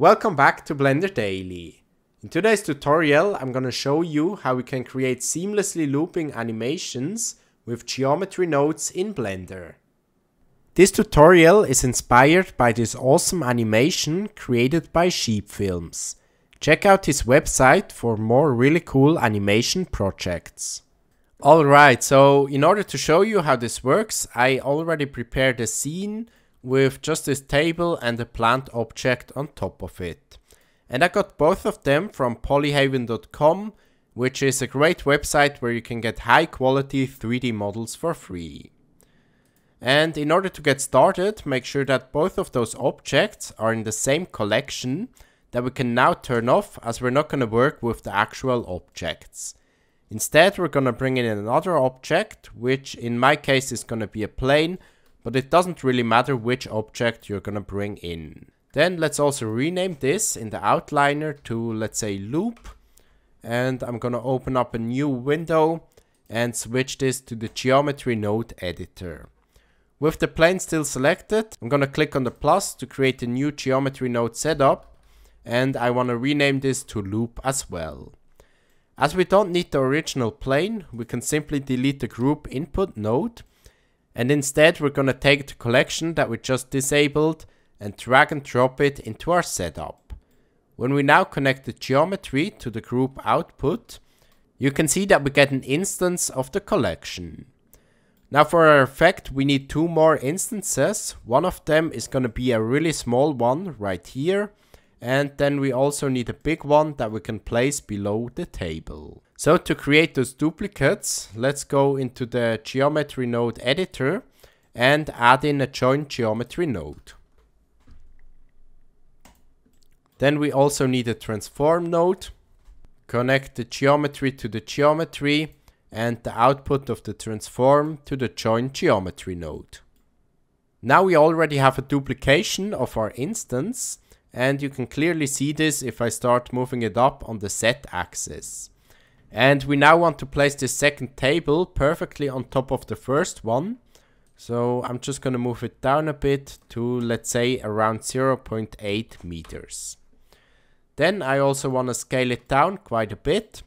Welcome back to Blender Daily. In today's tutorial I'm gonna show you how we can create seamlessly looping animations with geometry nodes in Blender. This tutorial is inspired by this awesome animation created by Sheep Films. Check out his website for more really cool animation projects. Alright, so in order to show you how this works, I already prepared a scene with just this table and a plant object on top of it. And I got both of them from polyhaven.com, which is a great website where you can get high quality 3D models for free. And in order to get started, make sure that both of those objects are in the same collection that we can now turn off as we're not going to work with the actual objects. Instead, we're going to bring in another object, which in my case is going to be a plane but it doesn't really matter which object you're gonna bring in. Then let's also rename this in the outliner to let's say loop and I'm gonna open up a new window and switch this to the geometry node editor. With the plane still selected, I'm gonna click on the plus to create a new geometry node setup and I wanna rename this to loop as well. As we don't need the original plane, we can simply delete the group input node and instead we're gonna take the collection that we just disabled and drag and drop it into our setup. When we now connect the geometry to the group output, you can see that we get an instance of the collection. Now for our effect we need two more instances, one of them is gonna be a really small one right here, and then we also need a big one that we can place below the table. So to create those duplicates, let's go into the geometry node editor and add in a join geometry node. Then we also need a transform node, connect the geometry to the geometry and the output of the transform to the join geometry node. Now we already have a duplication of our instance and you can clearly see this if I start moving it up on the Z axis. And we now want to place this second table perfectly on top of the first one. So I'm just going to move it down a bit to let's say around 0.8 meters. Then I also want to scale it down quite a bit.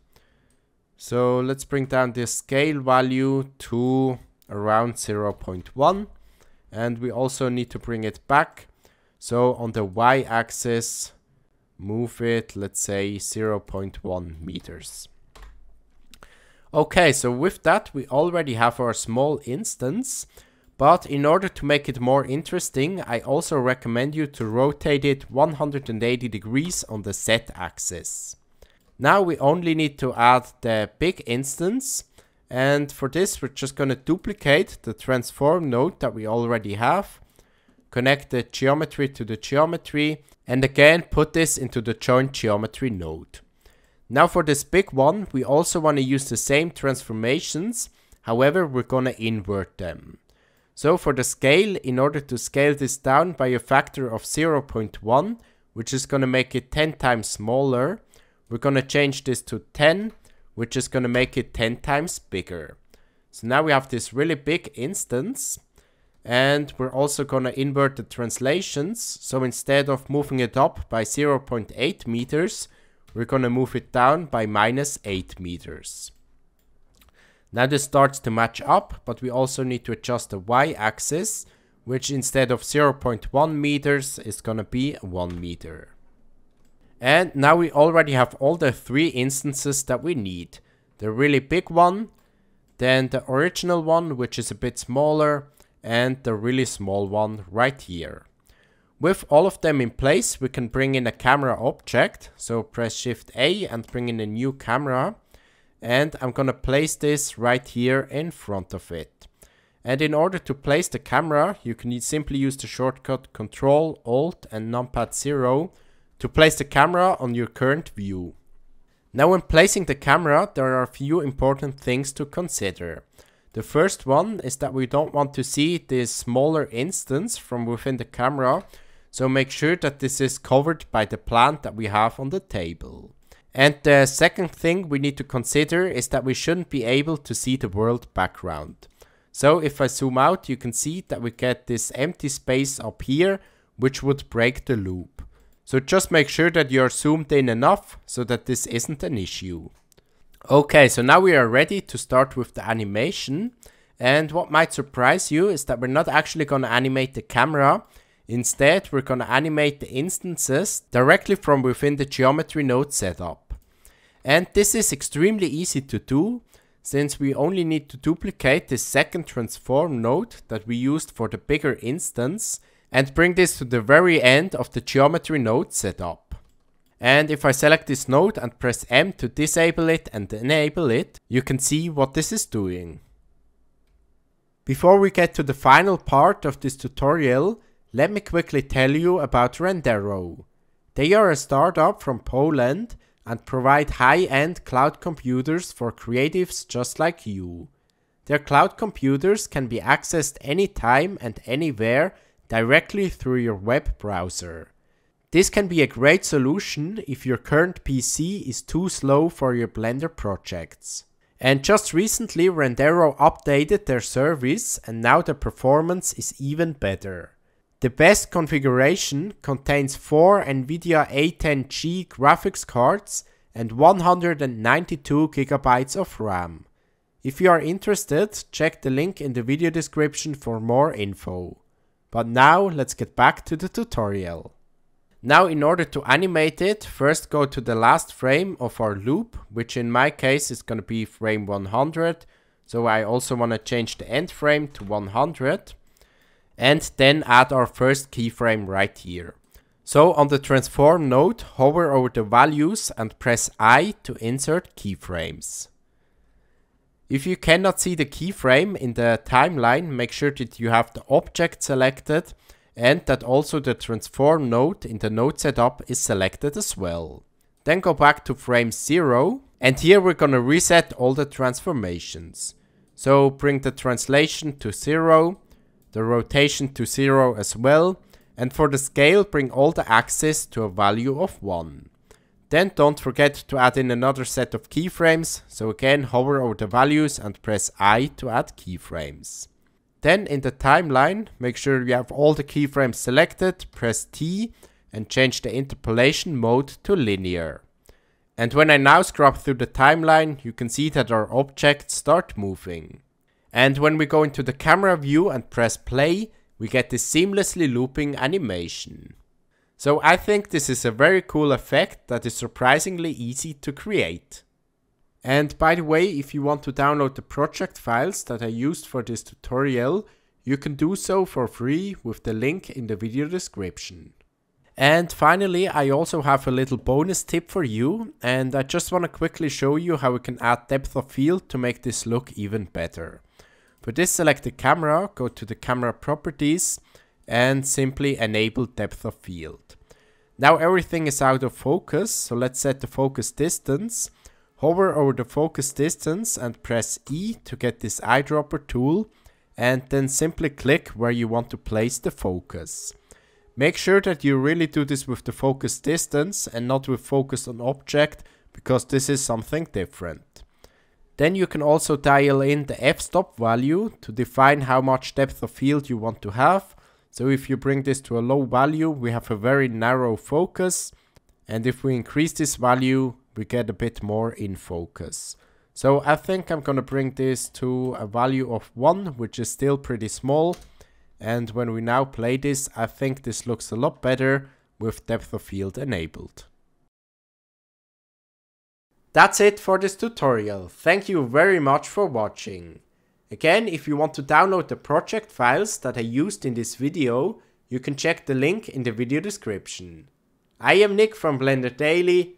So let's bring down the scale value to around 0.1 and we also need to bring it back. So on the y-axis move it let's say 0.1 meters. Okay, so with that we already have our small instance, but in order to make it more interesting, I also recommend you to rotate it 180 degrees on the Z axis. Now we only need to add the big instance, and for this we're just going to duplicate the transform node that we already have, connect the geometry to the geometry, and again put this into the join geometry node. Now for this big one, we also want to use the same transformations, however we're gonna invert them. So for the scale, in order to scale this down by a factor of 0.1, which is gonna make it 10 times smaller, we're gonna change this to 10, which is gonna make it 10 times bigger. So now we have this really big instance, and we're also gonna invert the translations, so instead of moving it up by 0.8 meters, we're to move it down by minus 8 meters. Now this starts to match up, but we also need to adjust the y-axis, which instead of 0.1 meters is to be 1 meter. And now we already have all the three instances that we need. The really big one, then the original one, which is a bit smaller, and the really small one right here. With all of them in place, we can bring in a camera object. So press Shift A and bring in a new camera. And I'm gonna place this right here in front of it. And in order to place the camera, you can simply use the shortcut Control, Alt and numpad 0 to place the camera on your current view. Now when placing the camera, there are a few important things to consider. The first one is that we don't want to see this smaller instance from within the camera, so make sure that this is covered by the plant that we have on the table. And the second thing we need to consider is that we shouldn't be able to see the world background. So if I zoom out, you can see that we get this empty space up here, which would break the loop. So just make sure that you're zoomed in enough so that this isn't an issue. Okay, so now we are ready to start with the animation. And what might surprise you is that we're not actually going to animate the camera. Instead, we're going to animate the instances directly from within the geometry node setup. And this is extremely easy to do since we only need to duplicate the second transform node that we used for the bigger instance and bring this to the very end of the geometry node setup. And if I select this node and press M to disable it and enable it, you can see what this is doing. Before we get to the final part of this tutorial, let me quickly tell you about Renderro. They are a startup from Poland and provide high-end cloud computers for creatives just like you. Their cloud computers can be accessed anytime and anywhere directly through your web browser. This can be a great solution if your current PC is too slow for your Blender projects. And just recently Renderro updated their service and now the performance is even better. The best configuration contains 4 Nvidia A10G graphics cards and 192 GB of RAM. If you are interested, check the link in the video description for more info. But now let's get back to the tutorial. Now in order to animate it, first go to the last frame of our loop, which in my case is going to be frame 100. So I also want to change the end frame to 100 and then add our first keyframe right here. So on the transform node, hover over the values and press I to insert keyframes. If you cannot see the keyframe in the timeline, make sure that you have the object selected and that also the transform node in the node setup is selected as well. Then go back to frame 0 and here we're gonna reset all the transformations. So bring the translation to 0, the rotation to 0 as well, and for the scale bring all the axes to a value of 1. Then don't forget to add in another set of keyframes, so again hover over the values and press I to add keyframes. Then in the timeline, make sure you have all the keyframes selected, press T and change the interpolation mode to linear. And when I now scrub through the timeline, you can see that our objects start moving. And when we go into the camera view and press play, we get this seamlessly looping animation. So I think this is a very cool effect that is surprisingly easy to create. And by the way, if you want to download the project files that I used for this tutorial, you can do so for free with the link in the video description. And finally, I also have a little bonus tip for you, and I just want to quickly show you how we can add depth of field to make this look even better. For this select the camera, go to the camera properties and simply enable depth of field. Now everything is out of focus, so let's set the focus distance. Hover over the focus distance and press E to get this eyedropper tool and then simply click where you want to place the focus. Make sure that you really do this with the focus distance and not with focus on object because this is something different. Then you can also dial in the f-stop value to define how much depth of field you want to have. So if you bring this to a low value, we have a very narrow focus. And if we increase this value, we get a bit more in focus. So I think I'm going to bring this to a value of 1, which is still pretty small. And when we now play this, I think this looks a lot better with depth of field enabled. That's it for this tutorial. Thank you very much for watching. Again, if you want to download the project files that I used in this video, you can check the link in the video description. I am Nik from Blender Daily.